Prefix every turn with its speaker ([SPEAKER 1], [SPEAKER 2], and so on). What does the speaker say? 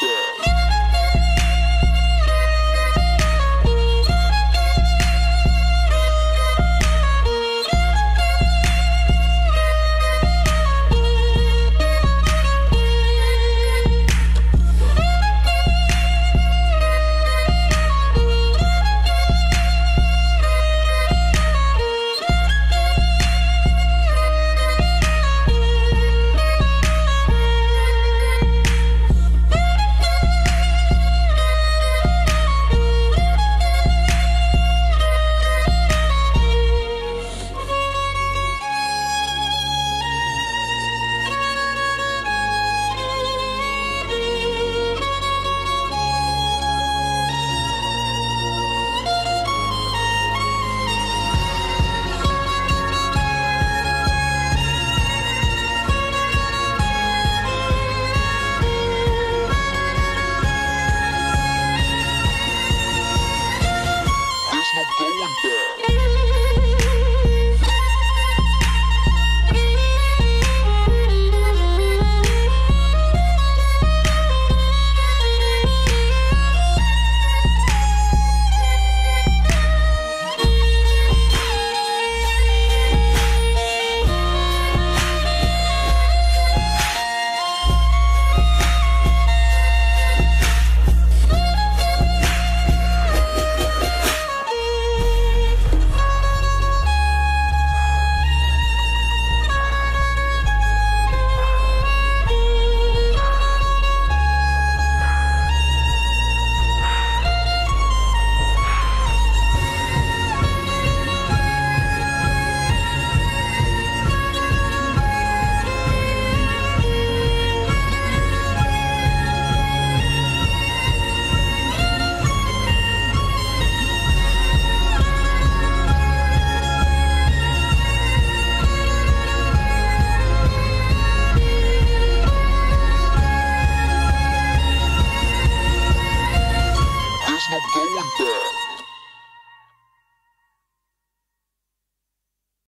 [SPEAKER 1] Yeah. never going back.